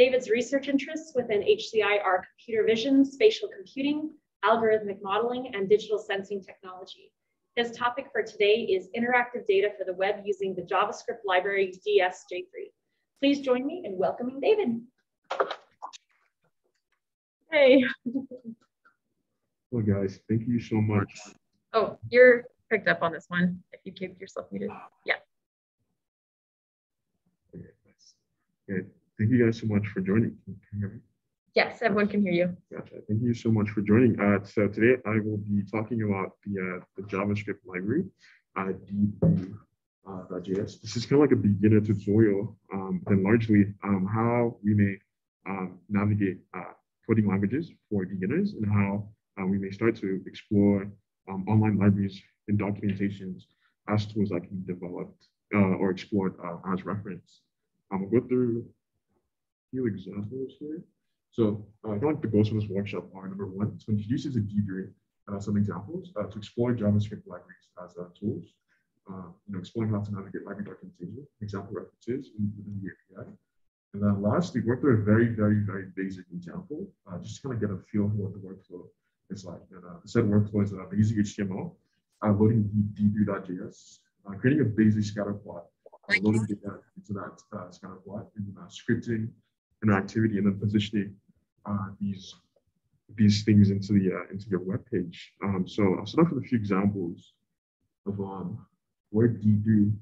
David's research interests within HCI are computer vision, spatial computing, algorithmic modeling, and digital sensing technology. His topic for today is interactive data for the web using the JavaScript library D3.js. Please join me in welcoming David. Hey. Well, guys, thank you so much. Oh, you're picked up on this one if you keep yourself muted. Yeah. Okay, thank you guys so much for joining. Yes, everyone can hear you. Gotcha. Thank you so much for joining. Uh, so today I will be talking about the, uh, the JavaScript library, uh, D3.js. This is kind of like a beginner tutorial, um, and largely um, how we may um, navigate uh, coding languages for beginners and how uh, we may start to explore um, online libraries and documentations as tools that can be developed uh, or explored uh, as reference. Um, we'll go through few examples here. So uh, I like the goals for this workshop are number one, to introduce you to D3 uh, some examples uh, to explore JavaScript libraries as uh, tools, uh, you know, exploring how to navigate library documentation, example references within the API. And then lastly, work through a very, very, very basic example, uh, just to kind of get a feel for what the workflow is like. And uh, the said workflow is uh, using HTML, uh, loading d3.js, uh, creating a basic scatter plot, uh, loading data into that scatter plot, and scripting interactivity, and then positioning uh, these these things into the uh, into your web page. Um, so I'll start off with a few examples of um, where D3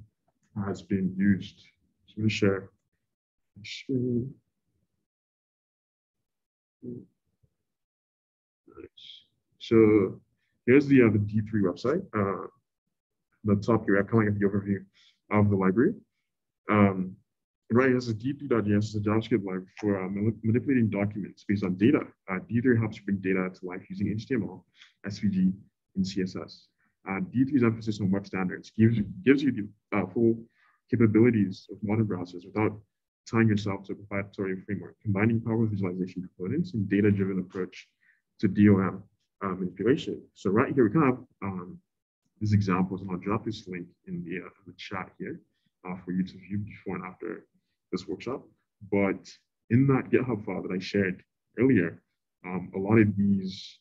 has been used. So I'm going to share. Nice. So here's the uh, the D3 website. Uh, the top here, I kind of like the overview of the library. Um, right, as a D3.js is a JavaScript library for uh, manipulating documents based on data. Uh, D3 helps bring data to life using HTML, SVG, and CSS. Uh, D3's emphasis on web standards gives, gives you the uh, full capabilities of modern browsers without tying yourself to a proprietary framework, combining powerful visualization components and data-driven approach to DOM uh, manipulation. So right here, we of um, these examples, and I'll drop this link in the, uh, the chat here uh, for you to view before and after this workshop. But in that GitHub file that I shared earlier, um, a lot of these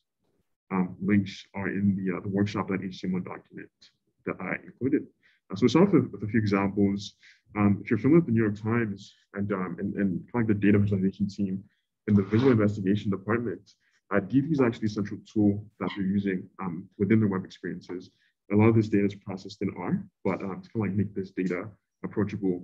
um, links are in the, uh, the workshop.html document that I included. Uh, so we'll start with, with a few examples. Um, if you're familiar with the New York Times and, um, and, and kind of like the data visualization team in the visual investigation department, uh, D3 is actually a central tool that they're using um, within their web experiences. A lot of this data is processed in R, but um, to kind of like make this data approachable,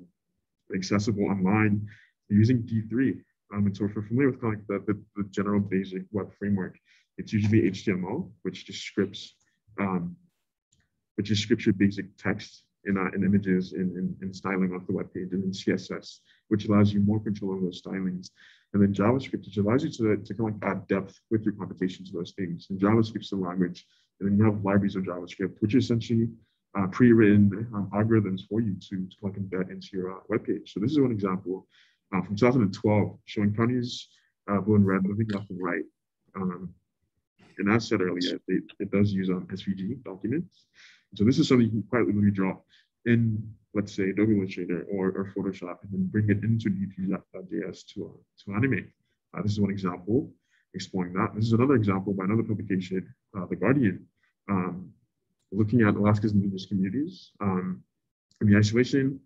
accessible online, using D3. Um, and so if you're familiar with kind of like the, the, the, general basic web framework, it's usually HTML, which just scripts, um, which scripts your basic text in, uh, in images and, and, and styling off the web page, and then CSS, which allows you more control over those stylings. And then JavaScript, which allows you to, to kind of like add depth with your computation to those things. And JavaScript's the language. And then you have libraries of JavaScript, which is essentially uh, pre-written um, algorithms for you to, to like embed into your uh, web page. So this is one example uh, from 2012 showing counties uh, blue and red moving left and right. Um, and as said earlier, it, it does use um, SVG documents. So this is something you can quite literally draw in let's say Adobe Illustrator or, or Photoshop and then bring it into D3.js to, uh, to animate. Uh, this is one example exploring that. This is another example by another publication, uh, The Guardian, um, looking at Alaska's indigenous communities um, and the isolation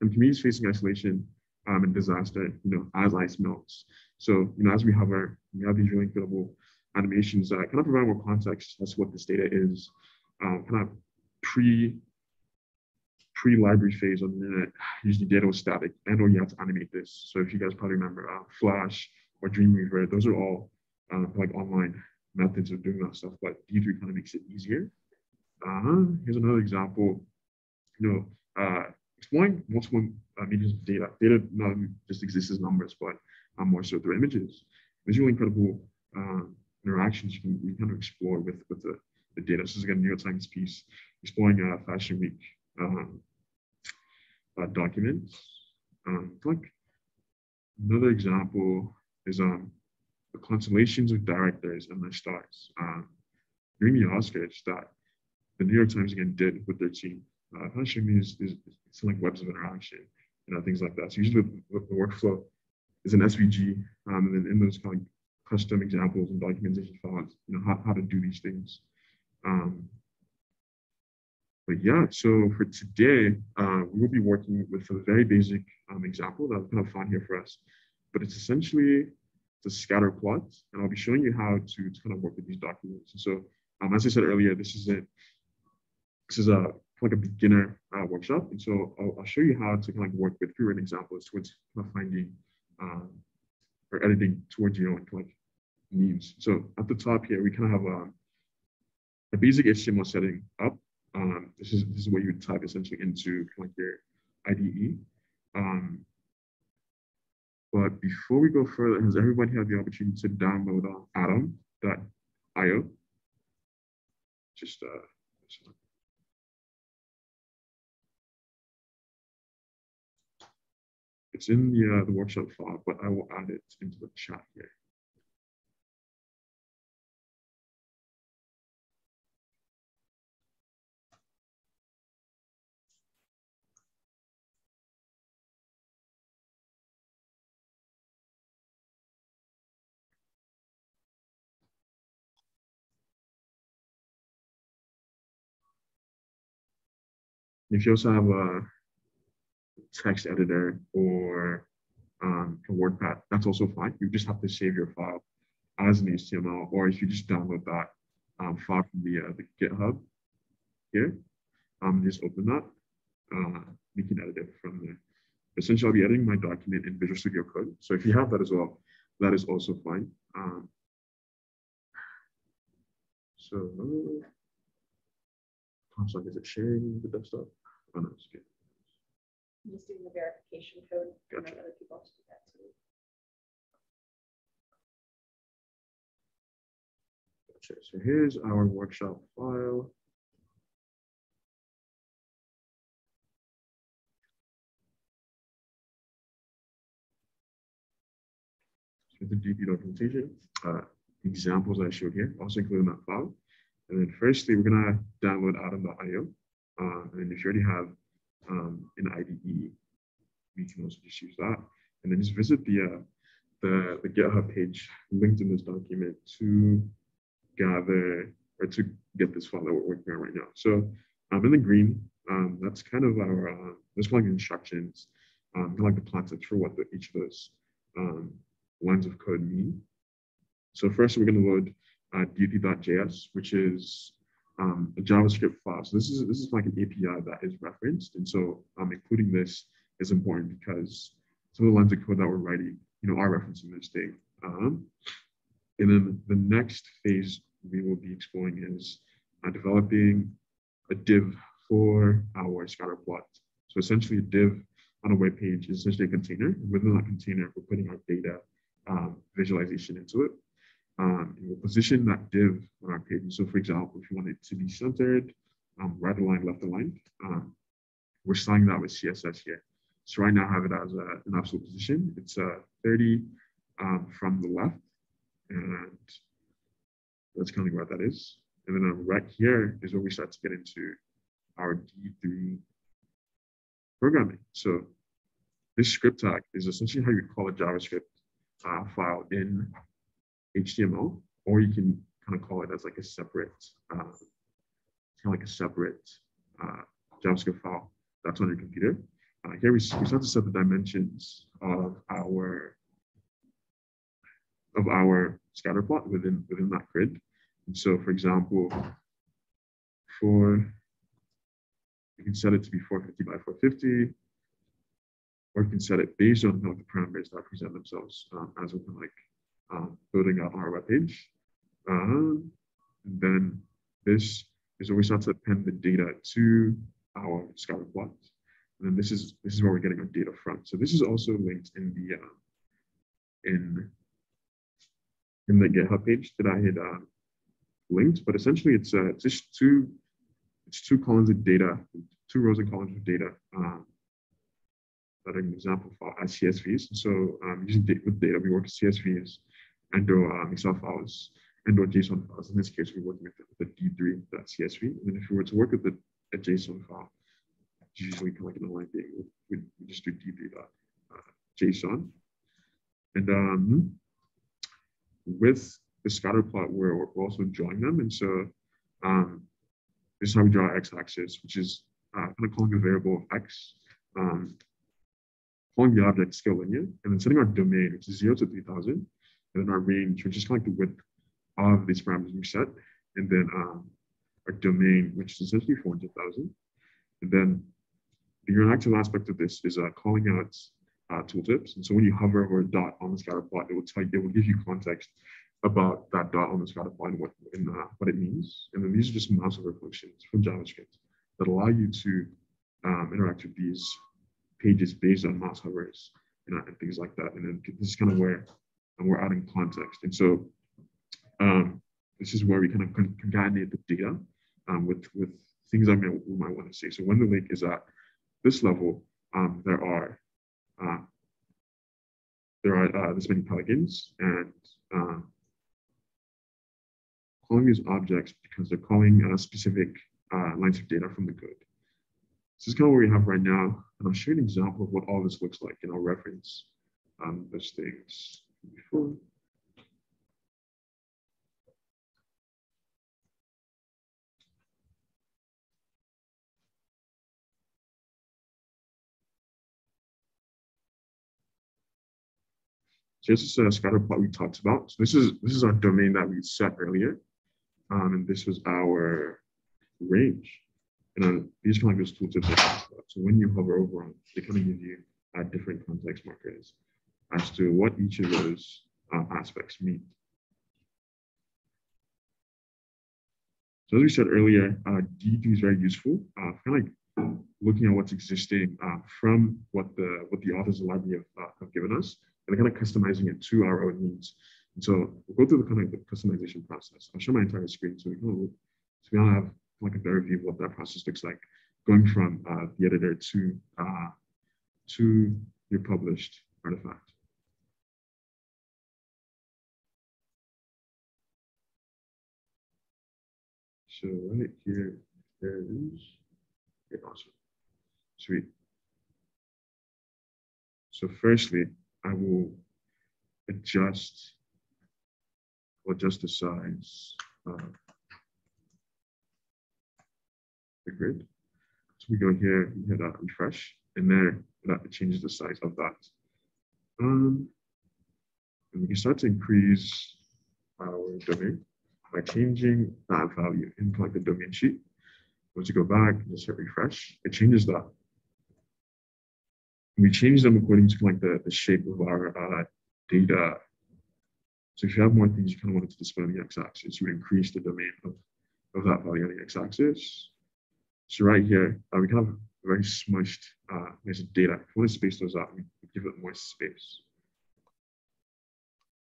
and communities facing isolation um, and disaster, you know, as ice melts. So, you know, as we have our, we have these really incredible animations that kind of provide more context as to what this data is, um, kind of pre pre-library phase on the internet, usually data was static and or you have to animate this. So if you guys probably remember uh, Flash or Dreamweaver, those are all uh, like online methods of doing that stuff, but D3 kind of makes it easier. Uh, here's another example, you know, uh, exploring multiple uh, mediums of data. Data not just exists as numbers, but um, more so through images. There's really incredible uh, interactions you can, you kind of explore with, with the, the data. This is again, a New York Times piece, exploring uh, Fashion Week um, uh, documents. Um, like another example is um, the constellations of directors and their stars. Um, during the Oscars that the New York Times again did with their team. Uh, is, is, is like webs of interaction, you know, things like that. So usually the, the workflow is an SVG, um, and then in those kind of custom examples and documentation files, you know, how, how to do these things. Um, but yeah, so for today, uh, we will be working with a very basic um, example that I've kind of found here for us. But it's essentially the scatter plot, and I'll be showing you how to, to kind of work with these documents. And so, um, as I said earlier, this is a this is a like a beginner uh, workshop, and so I'll, I'll, show you how to kind of work with pre-written examples towards kind of finding um, or editing towards your own like needs. So at the top here, we kind of have a, a basic HTML setting up. Um, this is this is what you type essentially into kind of like your IDE. Um, but before we go further, has everybody had the opportunity to download uh, atom.io? Just uh, it's in the, uh, the workshop file, but I will add it into the chat here. If you also have a text editor or um, a WordPad, that's also fine. You just have to save your file as an HTML, or if you just download that um, file from the, uh, the GitHub here, um, just open that. Uh, we can edit it from there. Essentially, I'll be editing my document in Visual Studio Code. So if you have that as well, that is also fine. Um, so, uh, is it sharing the desktop? I'm just doing the verification code. Gotcha. Other people to do that too. Gotcha. So here's our workshop file. So the D3 documentation, uh, examples I showed here, also included in that file. And then firstly, we're gonna download atom.io. Uh, and if you already have um, an IDE, we can also just use that. And then just visit the, uh, the, the GitHub page linked in this document to gather or to get this file that we're working on right now. So um, in the green, um, that's kind of our, uh, there's like instructions, um, kind of like the context for what the, each of those um, lines of code mean. So first we're going to load uh, d3.js, which is um, a JavaScript file. So this is this is like an API that is referenced, and so um, including this is important because some of the lines of code that we're writing, you know, are referencing this thing. Um, and then the next phase we will be exploring is uh, developing a div for our scatter plot. So essentially, a div on a web page is essentially a container. Within that container, we're putting our data um, visualization into it um, we'll position that div on our page. So for example, if you want it to be centered, um, right aligned, left aligned, um, we're styling that with CSS here. So right now I have it as a, an absolute position. It's uh, 30 um, from the left, and that's kind of what that is. And then uh, right here is where we start to get into our D3 programming. So this script tag is essentially how you call a JavaScript uh, file in HTML, or you can kind of call it as like a separate, uh, kind of like a separate uh, JavaScript file that's on your computer. Uh, here we, we start to set the dimensions of our of our scatter plot within within that grid. And so, for example, for you can set it to be 450 by 450, or you can set it based on how the parameters that present themselves um, as open like um, building out our web page. Uh, then this is where we start to append the data to our scatter plot. And then this is this is where we're getting our data from. So this is also linked in the uh, in in the GitHub page that I had uh, linked. But essentially, it's uh, just two it's two columns of data, two rows and columns of data um, that an example for as CSVs. So um, using data, with data, we work with CSVs and or um, Excel files and or JSON files. In this case, we're working with the, the D3.csv. And then if we were to work with the, a JSON file, usually kind of like an online thing, we, we just do D3.json. And um, with the scatter plot, we're, we're also drawing them. And so um, this is how we draw x-axis, which is uh, kind of calling a variable x, um, calling the object scale linear, and then setting our domain, which is 0 to 3000, and then our range, which is kind of like the width of these parameters we set, and then um, our domain, which is essentially 400,000. And then the interactive aspect of this is uh, calling out uh, tooltips. And so when you hover over a dot on the scatter plot, it will tell you, it will give you context about that dot on the scatter plot and what, and, uh, what it means. And then these are just mouse over functions from JavaScript that allow you to um, interact with these pages based on mouse hovers and, and things like that. And then this is kind of where and we're adding context. And so um, this is where we kind of concatenate the data um, with, with things I may, we might want to say. So when the link is at this level, um, there are uh, there are uh, this many pelicans and uh, calling these objects because they're calling uh, specific uh, lines of data from the code. This is kind of what we have right now, and I'll show you an example of what all this looks like, and I'll reference um, those things before. So this is a scatter plot we talked about. So this is this is our domain that we set earlier. Um, and this was our range. And uh, these kind of just tooltips. So when you hover over them, they kind of give you uh, different context markers as to what each of those uh, aspects mean. So as we said earlier, uh, D2 is very useful, uh, kind of like looking at what's existing uh, from what the what the authors of the library have, uh, have given us and kind of customizing it to our own needs. And so we'll go through the kind of the customization process. I'll show my entire screen so we can so we all have like a better view of what that process looks like, going from uh, the editor to to your published artifact. So right here, there. Okay, awesome. Sweet. So firstly, I will adjust or adjust the size of the grid. So we go here, we hit that refresh, and there that changes the size of that. Um, and we can start to increase our domain by changing that value in like the domain sheet. Once you go back, and just hit refresh, it changes that we change them according to like the, the shape of our uh, data. So if you have more things you kind of wanted to display on the x-axis, you would increase the domain of, of that value on the x-axis. So right here, uh, we kind of very smushed uh, nice data. If you want to space those out, we give it more space.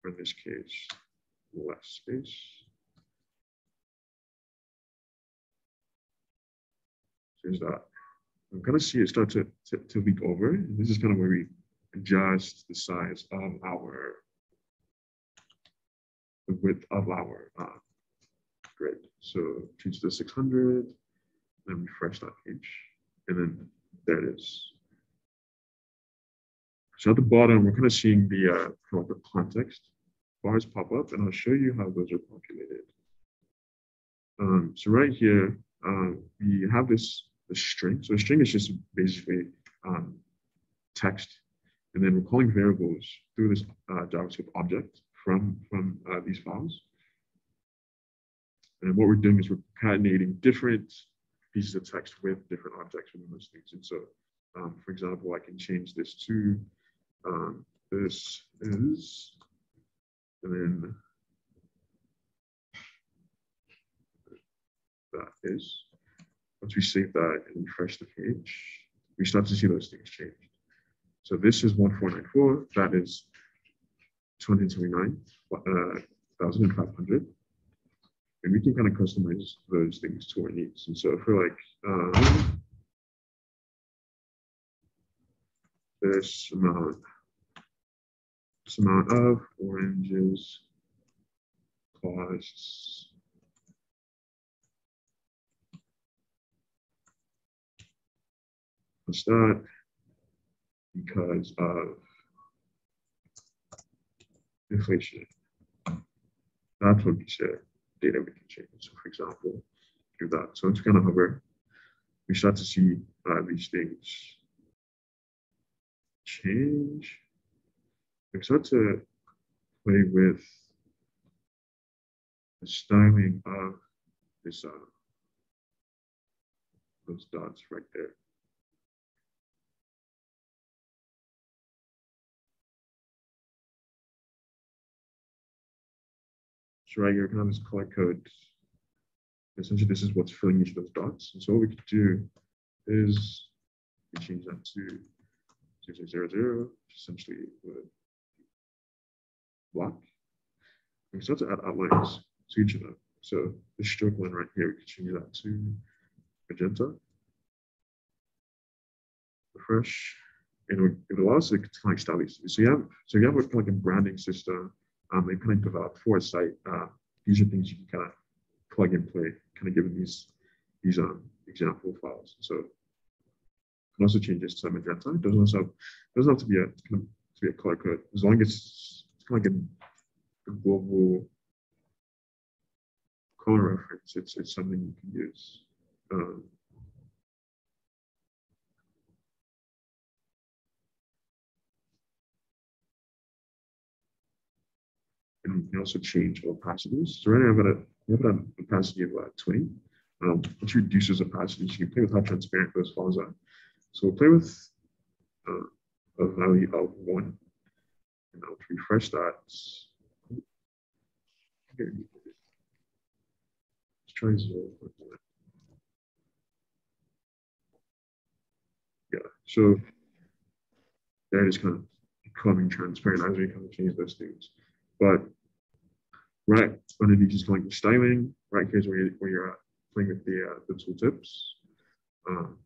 Or in this case, less space. Here's that. I'm kind of see it start to, to, to leak over. And this is kind of where we adjust the size of our, the width of our uh, grid. So change to 600, then refresh that page, and then there it is. So at the bottom, we're kind of seeing the, uh, kind of the context bars pop up, and I'll show you how those are populated. Um, so right here, uh, we have this string. So a string is just basically um, text, and then we're calling variables through this uh, JavaScript object from, from uh, these files. And what we're doing is we're concatenating different pieces of text with different objects within those things. And so, um, for example, I can change this to um, this is, and then that is. Once we save that and refresh the page, we start to see those things change. So this is 1494, that is 229,500. Uh, and we can kind of customize those things to our needs. And so for like um, this amount, this amount of oranges costs Not because of inflation. That's what we said data we can change. So for example, do that. So it's kind of hover, we start to see uh, these things change. We start to play with the styling of this uh, those dots right there. Kind of color code. Essentially, this is what's filling each of those dots. And so what we could do is we change that to 0000, essentially would block. We start to add outlines to each of them. So the stroke line right here, we can change that to magenta. Refresh. And it allows it to like style these. So you have so you have a, like a branding system um, they kind of develop foresight. Uh, these are things you can kind of plug and play, kind of given these these um, example files. So you can also change this to magenta. It doesn't also doesn't have to be a kind of, to be a color code as long as it's, it's kind of like a, a global color reference. It's it's something you can use. Um, and you can also change opacities. So right now I've got a, I've got an opacity of uh, 20, um, which reduces opacities. You can play with how transparent those files are. So we'll play with uh, a value of one, and I'll refresh that. Let's try zero. Yeah, so that is kind of becoming transparent as we kind of change those things. But right underneath is going to styling. Right here's where, you, where you're at, playing with the, uh, the tooltips. Um,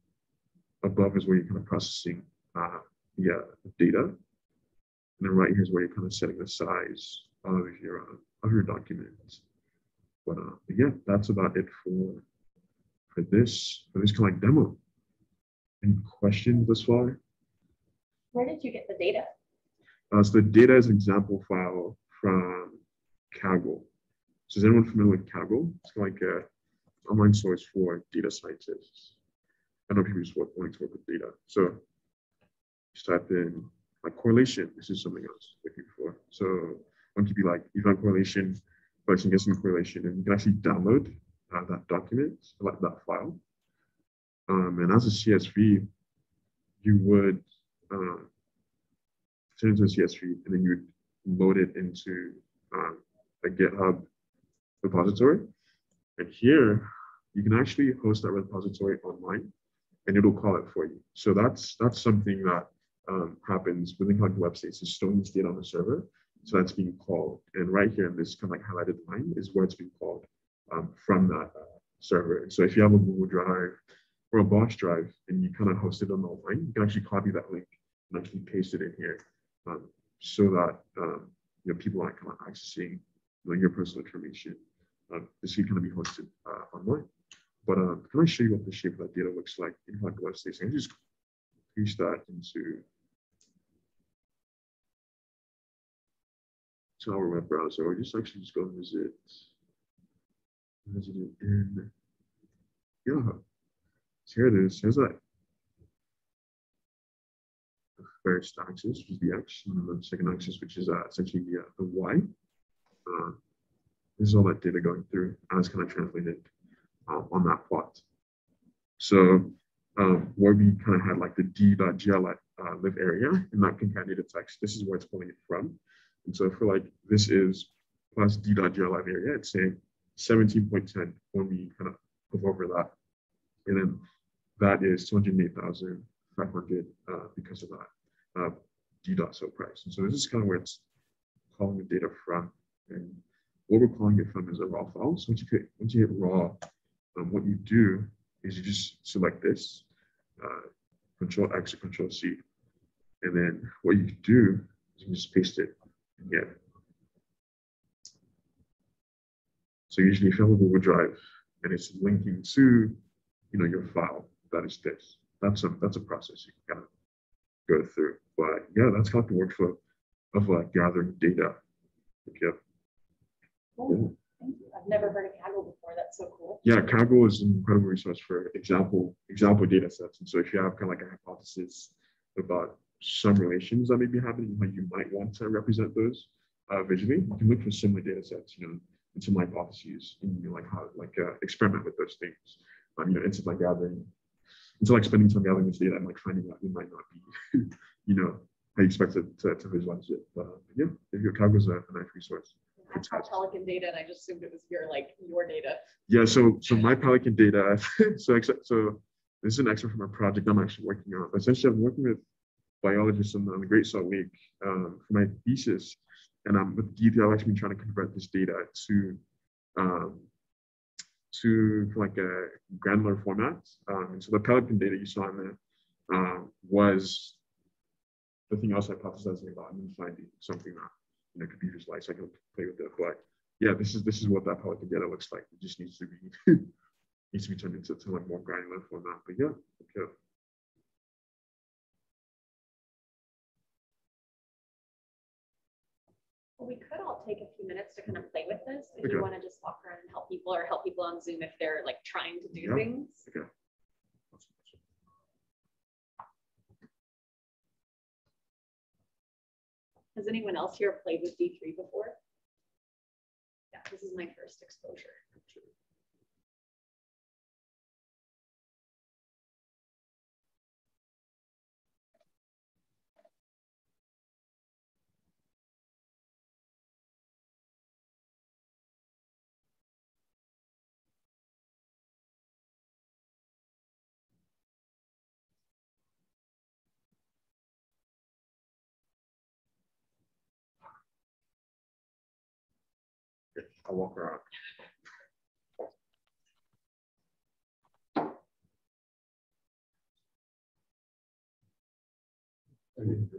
above is where you're kind of processing uh, the uh, data. And then right here is where you're kind of setting the size of your uh, of your documents. But uh, yeah, that's about it for for this for this kind of like demo. Any questions thus far? Where did you get the data? Uh, so the data is an example file from Kaggle. So is anyone familiar with Kaggle? It's like an online source for data scientists. I know people just want to work with data. So just type in like correlation. This is something else looking for. So one could be like you find correlation, but you get some correlation, and you can actually download uh, that document, like that file. Um, and as a CSV, you would uh, turn it into a CSV, and then you would load it into um, a GitHub repository. And here, you can actually host that repository online and it'll call it for you. So that's that's something that um, happens within Cognitive Web States is storing this data on the server. So that's being called. And right here in this kind of like highlighted line is where it's being called um, from that uh, server. So if you have a Google Drive or a Box Drive and you kind of host it on online, you can actually copy that link and actually paste it in here um, so that um, you know people aren't kind of accessing know, your personal information. This can kind of be hosted uh, online. But uh, can I show you what the shape of that data looks like in like web states? I just paste that into to our web browser, or just actually just go visit visit it in GitHub. So here it is. Here's that first axis, which is the x, and the second axis, which is uh, essentially the, uh, the y. Uh, this is all that data going through, and it's kind of translated uh, on that plot. So um, where we kind of had like the d.gl uh, live area in that concatenated text, this is where it's pulling it from. And so for like, this is plus d.gl live area, it's saying 17.10 when we kind of go over that. And then that is 208,500 uh, because of that uh, d dot so price. And so this is kind of where it's calling the data from. And what we're calling it from is a raw file. So once you hit, once you hit raw, um, what you do is you just select this, uh, control X or control C. And then what you do is you just paste it here. So usually if you have a Google Drive and it's linking to, you know, your file, that is this. That's a, that's a process you can kind of go through. But yeah, that's of the workflow of like gathering data Yeah. I've never heard of Kaggle before. That's so cool. Yeah, Kaggle is an incredible resource for example example data sets. And so if you have kind of like a hypothesis about some relations that may be happening, like you might want to represent those uh, visually, you can look for similar data sets, you know, and some hypotheses and you know, like how like uh, experiment with those things. Um, you know, instead like gathering, instead like spending time gathering this data and like finding out it might not be, you know, how you expect it to, to visualize it. Uh, yeah, if your Kaggle is a, a nice resource. Pelican data and I just assumed it was your like your data. Yeah, so so my Pelican data, so except so this is an excerpt from a project I'm actually working on. Essentially, I'm working with biologists on, on the Great Salt Lake um, for my thesis, and I'm with D3. I've actually been trying to convert this data to um, to like a granular format. Um, and so the Pelican data you saw in there uh, was the thing I was hypothesizing about and then finding something that you know could be. So I can play with it. But yeah, this is this is what that Pelican data looks like. It just needs to be needs to be turned into to like more granular format. But yeah, okay. Well, we could all take a few minutes to kind of play with this if Okay. you want to just walk around and help people or help people on Zoom if they're like trying to do Yeah. things. Okay. Has anyone else here played with D3 before? Yeah, this is my first exposure. I'll walk around. I didn't